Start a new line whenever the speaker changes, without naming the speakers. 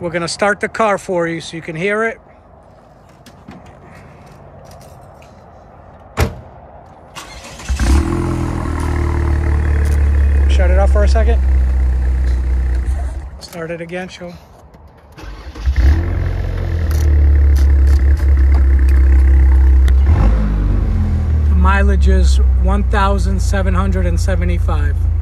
We're going to start the car for you so you can hear it. Shut it off for a second. Start it again, show. The mileage is 1,775.